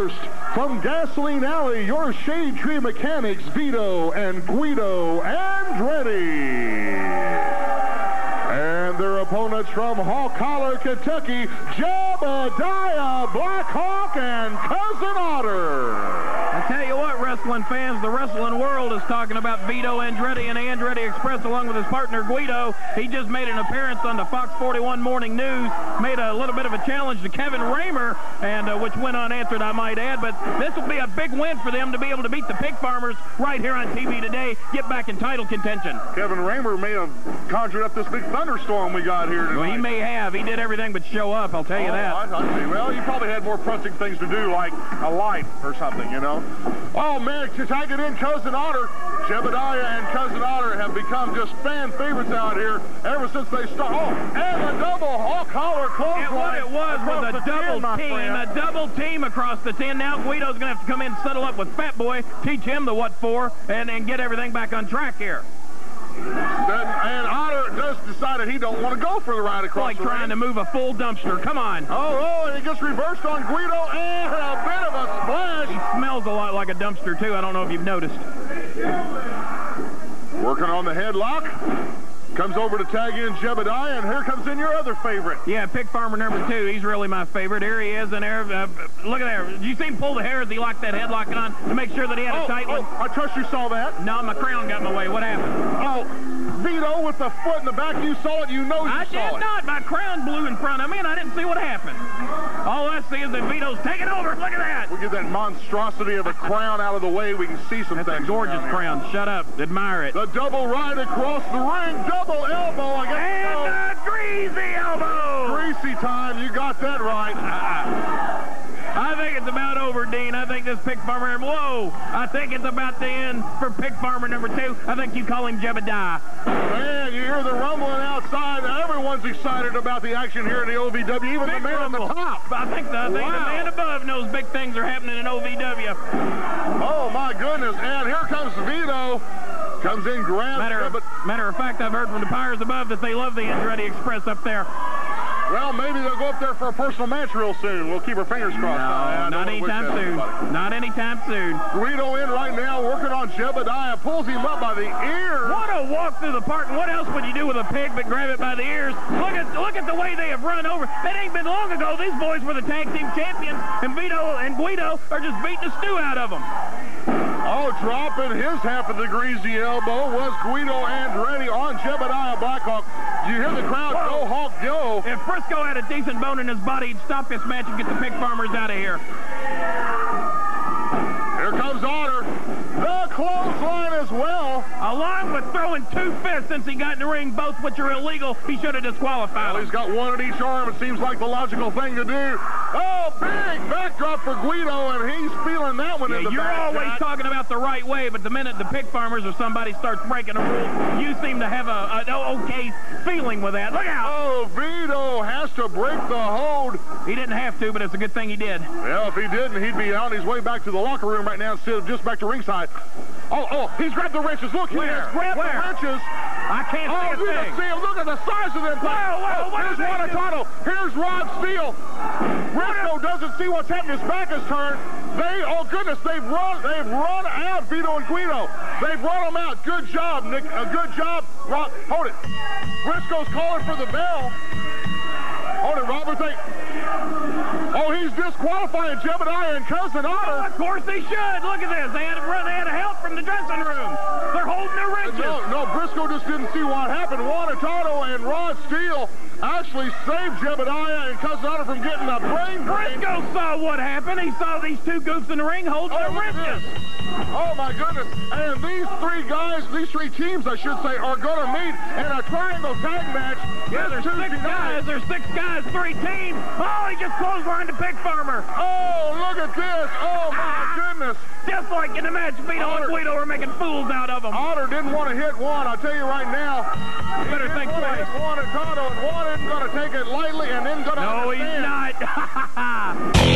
first, from Gasoline Alley, your Shade Tree Mechanics, Vito and Guido Andretti. And their opponents from Hawk Kentucky, Jebediah Blackhawk and Cousin Otter. I tell you what, wrestling fans, the wrestling world is talking about Vito Andretti and Andretti Express along with his partner Guido. He just made an appearance on the Fox 41 Morning News, made a little bit of a challenge to Kevin Raymer, and uh, which went unanswered, I might add. But this will be a big win for them to be able to beat the pig farmers right here on TV today, get back in title contention. Kevin Raymer may have conjured up this big thunderstorm we got here tonight. Well, he may have. He did everything but show up, I'll tell you oh, that. I, I well, he probably had more pressing things to do, like a light or something, you know. Oh, man, to take it in, Cousin Otter. Jebediah and Cousin Otter have become just fan favorites out here ever since they started. Oh, and a double hawk collar clothesline. And what it was was a double 10, team, a double team across the 10. Now Guido's going to have to come in and settle up with Fat Boy, teach him the what for, and, and get everything back on track here. And Otter just decided he don't want to go for the ride across like the trying to move a full dumpster. Come on. Oh, oh, and he gets reversed on Guido, and a bit of a splash. He smells a lot like a dumpster, too. I don't know if you've noticed. Working on the headlock. Comes over to tag in Jebediah, and here comes in your other favorite. Yeah, pick Farmer number two. He's really my favorite. Here he is, and there. Uh, look at there. Did you see him pull the hair as he locked that headlock on to make sure that he had oh, a tight oh, one? I trust you saw that. No, my crown got in the way. What happened? Oh, Vito with the foot in the back. You saw it. You know you I saw did not. My crown blew in front of me, and I didn't see what happened. All I see is that Vito's taking over. Look at that. We get that monstrosity of a crown out of the way. We can see some That's things. a gorgeous crown. Shut up. Admire it. The double ride across the ring. Double elbow And a greasy elbow. Greasy time. You got that right. Uh-uh. I think it's about over, Dean. I think this pig farmer, whoa, I think it's about the end for pig farmer number two. I think you call him Jebediah. Man, you hear the rumbling outside. Everyone's excited about the action here in the OVW, even Big the man rumble. on the top. I think, the, I think the man above knows big things are happening in OVW. Oh, my goodness. And here comes Vito. Comes in, grabs Matter, it, matter of fact, I've heard from the Pyres above that they love the Andretti Express up there. Well, maybe they'll go up there for a personal match real soon. We'll keep our fingers crossed. No, not anytime soon. Not anytime soon. Guido in right now, working on Jebediah. Pulls him up by the ear. What a walk through the park, and what else would you do with a pig but grab it by the ears? Look at look at the way they have run over. That ain't been long ago. These boys were the tag team champions, and Vito and Guido are just beating the stew out of them. Oh, dropping his half of the greasy elbow was Guido Andretti on Jebediah Blackhawk. Do you hear the crowd go, Hawk, go. If Frisco had a decent bone in his body, he'd stop this match and get the pig farmers out of here. Here comes Otter. The clothesline as well. Throwing two fists since he got in the ring, both which are illegal, he should have disqualified Well, him. he's got one at each arm. It seems like the logical thing to do. Oh, big backdrop for Guido, and he's feeling that one in Yeah, the you're back, always talking about the right way, but the minute the pig farmers or somebody starts breaking a rule, you seem to have a, an okay feeling with that. Look out! Oh, Vito has to break the hold. He didn't have to, but it's a good thing he did. Well, if he didn't, he'd be on his way back to the locker room right now instead of just back to ringside. Oh, oh, he's grabbed the wrenches. Look, he Where? has grabbed Where? the wrenches. I can't Oh, see you a can thing. see him. Look at the size of them. Whoa, whoa, oh, what here's Guantanamo. Here's Rod Steele. Briscoe doesn't see what's happening. His back is turned. They, oh goodness, they've run, they've run out Vito and Guido. They've run them out. Good job, Nick. A good job. Rod, hold it. Briscoe's calling for the bell. Disqualifying Jebediah and Cousin Oh, Otter. of course they should. Look at this. They had. They had help from the dressing room. They're holding their wrenches. No, no, Briscoe just didn't see what happened. Wanatato and Rod Steele actually saved Jebediah and Cousin Otter from getting a brain drain. Briscoe saw what happened. He saw these two goofs in the ring holding Oh, their. Oh, my goodness. And these three guys, these three teams, I should say, are going to meet in a triangle tag match. Yeah, there's Tuesday six night. guys. There's six guys, three teams. Oh, he just clotheslined the pig farmer. Oh, look at this. Oh, my ah, ah. goodness. Just like in the match, Vito Otter. and Guido were making fools out of them. Otter didn't want to hit one. I'll tell you right now. You better think didn't want to twice. and one isn't going to take it lightly and then going to No, he's not.